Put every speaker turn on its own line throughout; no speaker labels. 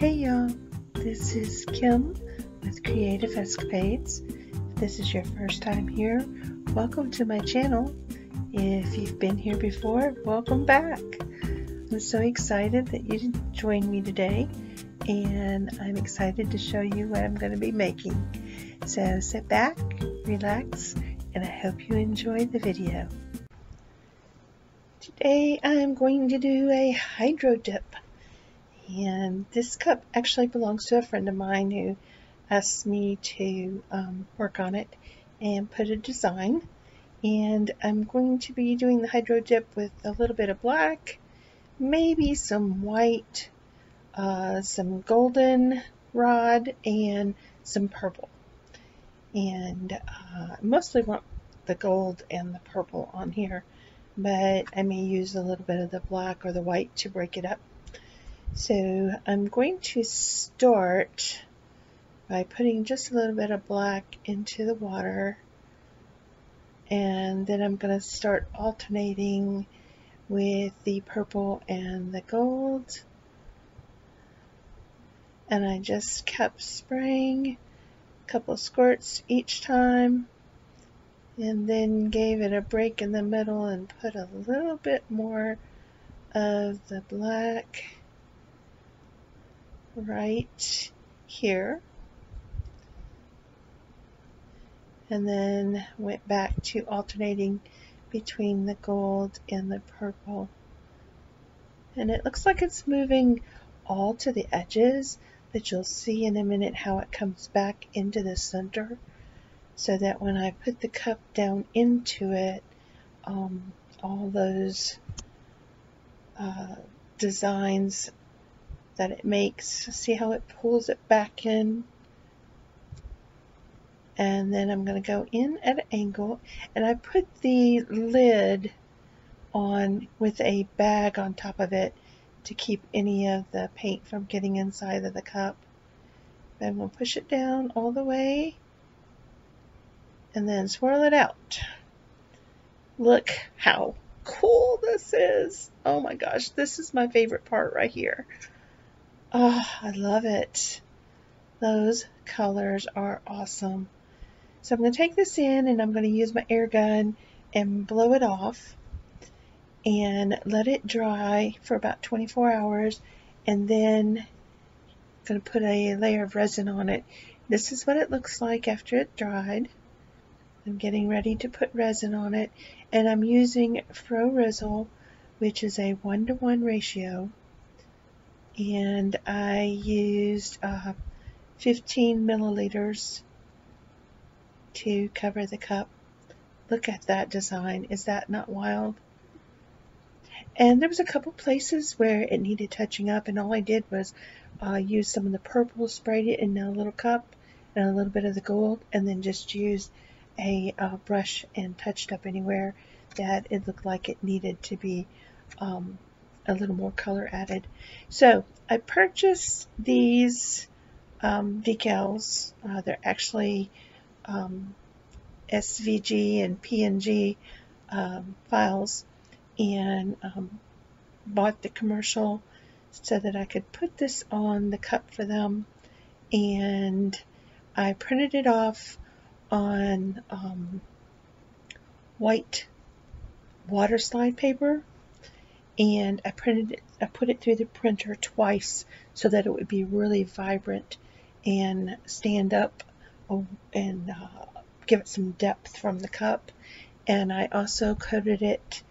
Hey y'all, this is Kim with Kreative Escapades. If this is your first time here, welcome to my channel. If you've been here before, welcome back. I'm so excited that you joined me today and I'm excited to show you what I'm going to be making. So sit back, relax, and I hope you enjoy the video. Today I'm going to do a hydro dip and this cup actually belongs to a friend of mine who asked me to um, work on it and put a design. And I'm going to be doing the hydro dip with a little bit of black, maybe some white, uh, some golden rod, and some purple. And uh, mostly want the gold and the purple on here, but I may use a little bit of the black or the white to break it up. So I'm going to start by putting just a little bit of black into the water. And then I'm going to start alternating with the purple and the gold. And I just kept spraying a couple squirts each time. And then gave it a break in the middle and put a little bit more of the black right here. And then went back to alternating between the gold and the purple. And it looks like it's moving all to the edges but you'll see in a minute how it comes back into the center so that when I put the cup down into it um, all those uh, designs that it makes. See how it pulls it back in? And then I'm going to go in at an angle and I put the lid on with a bag on top of it to keep any of the paint from getting inside of the cup. Then we'll push it down all the way and then swirl it out. Look how cool this is. Oh my gosh, this is my favorite part right here. Oh, I love it. Those colors are awesome. So I'm going to take this in and I'm going to use my air gun and blow it off and let it dry for about 24 hours and then I'm going to put a layer of resin on it. This is what it looks like after it dried. I'm getting ready to put resin on it and I'm using Faux Rizzle which is a one-to-one -one ratio and I used uh, 15 milliliters to cover the cup. Look at that design. Is that not wild? And there was a couple places where it needed touching up and all I did was uh, use some of the purple, sprayed it in a little cup and a little bit of the gold and then just used a uh, brush and touched up anywhere that it looked like it needed to be um, a little more color added. So I purchased these um, decals. Uh, they're actually um, SVG and PNG um, files and um, bought the commercial so that I could put this on the cup for them and I printed it off on um, white water slide paper and I printed it, I put it through the printer twice so that it would be really vibrant and stand up oh, and uh, give it some depth from the cup. And I also coated it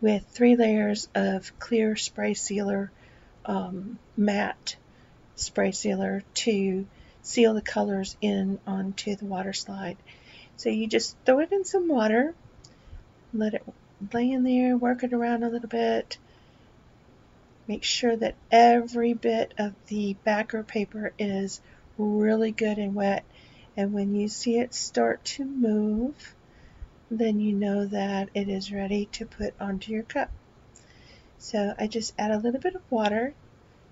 with three layers of clear spray sealer, um, matte spray sealer to seal the colors in onto the water slide. So you just throw it in some water, let it lay in there, work it around a little bit, Make sure that every bit of the backer paper is really good and wet. And when you see it start to move, then you know that it is ready to put onto your cup. So I just add a little bit of water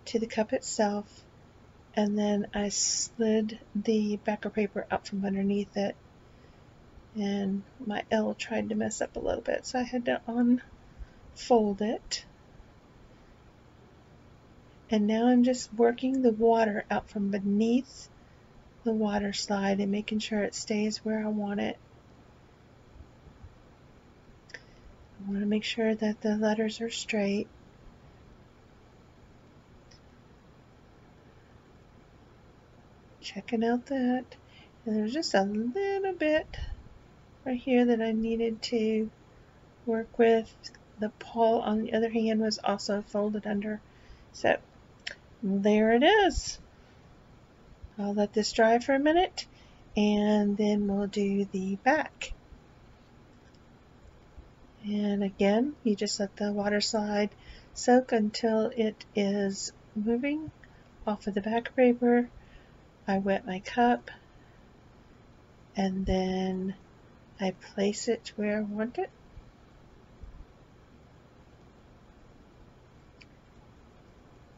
to the cup itself and then I slid the backer paper out from underneath it and my L tried to mess up a little bit so I had to unfold it And now I'm just working the water out from beneath the water slide and making sure it stays where I want it. I want to make sure that the letters are straight. Checking out that. And there's just a little bit right here that I needed to work with. The paw on the other hand was also folded under. So there it is. I'll let this dry for a minute and then we'll do the back. And again, you just let the water slide soak until it is moving off of the back paper. I wet my cup and then I place it where I want it.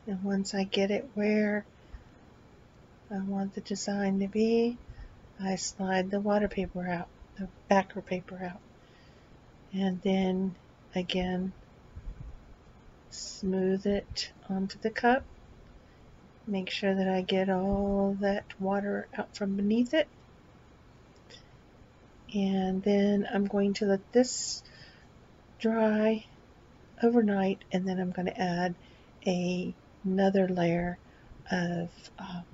And once I get it where I want the design to be, I slide the water paper out, the backer paper out. And then again, smooth it onto the cup. Make sure that I get all that water out from beneath it and then I'm going to let this dry overnight and then I'm going to add a, another layer of um,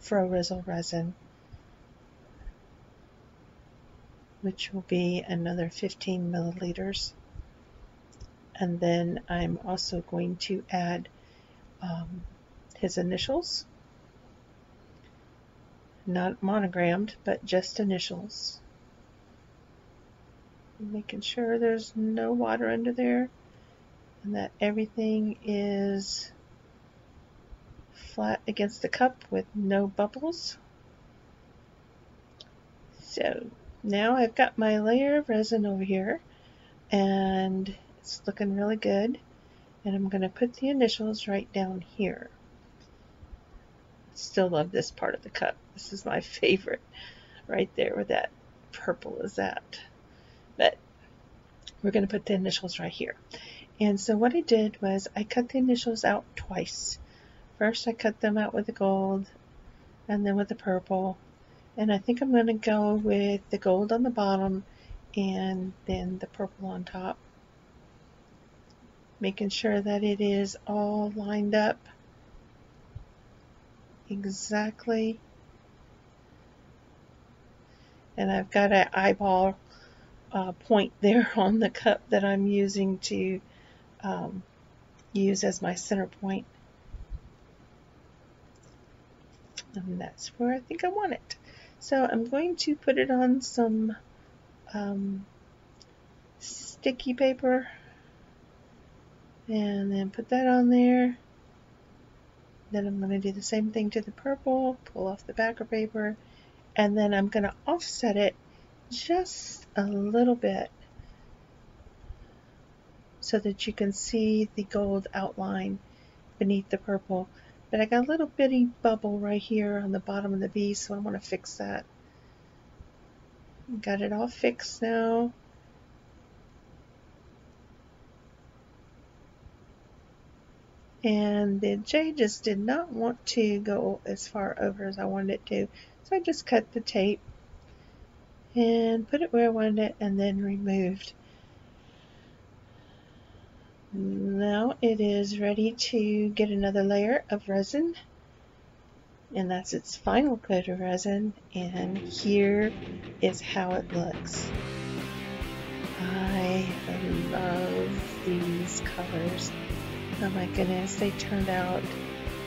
Faux Rizzle resin which will be another 15 milliliters. And then I'm also going to add um, his initials. Not monogrammed but just initials. Making sure there's no water under there and that everything is flat against the cup with no bubbles. So now I've got my layer of resin over here and it's looking really good and I'm going to put the initials right down here. Still love this part of the cup. This is my favorite right there where that purple is at but we're going to put the initials right here. And so what I did was I cut the initials out twice. First I cut them out with the gold and then with the purple. And I think I'm going to go with the gold on the bottom and then the purple on top. Making sure that it is all lined up exactly. And I've got an eyeball uh, point there on the cup that I'm using to um, use as my center point. That's where I think I want it. So I'm going to put it on some um, sticky paper and then put that on there. Then I'm going to do the same thing to the purple, pull off the backer paper, and then I'm going to offset it just a little bit so that you can see the gold outline beneath the purple. But I got a little bitty bubble right here on the bottom of the V, so I want to fix that. Got it all fixed now. And the J just did not want to go as far over as I wanted it to. So I just cut the tape and put it where I wanted it and then removed. Now it is ready to get another layer of resin and that's its final coat of resin and here is how it looks. I love these colors. Oh my goodness, they turned out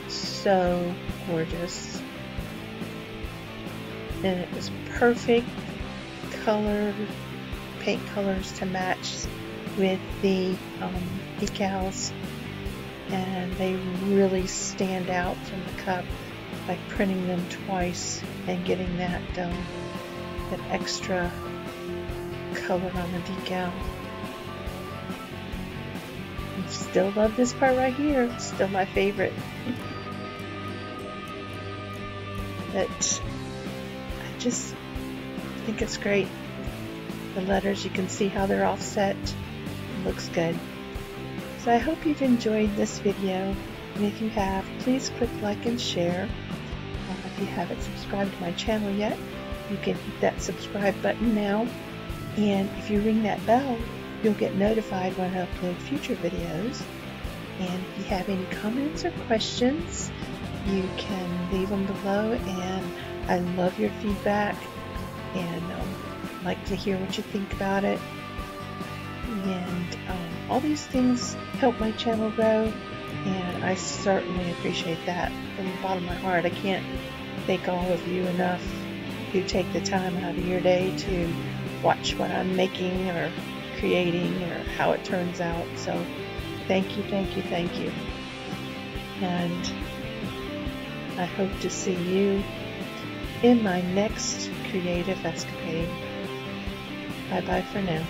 so gorgeous. And it was perfect color, paint colors to match with the um, decals and they really stand out from the cup by printing them twice and getting that um, that extra color on the decal. I still love this part right here. It's still my favorite. but I just think it's great. The letters, you can see how they're offset. It looks good. So I hope you've enjoyed this video And if you have, please click like and share. Uh, if you haven't subscribed to my channel yet, you can hit that subscribe button now. And if you ring that bell, you'll get notified when I upload future videos. And if you have any comments or questions, you can leave them below. And I love your feedback and um, like to hear what you think about it. And um, all these things help my channel grow, and I certainly appreciate that from the bottom of my heart. I can't thank all of you enough who take the time out of your day to watch what I'm making or creating or how it turns out. So thank you, thank you, thank you. And I hope to see you in my next creative escapade. Bye bye for now.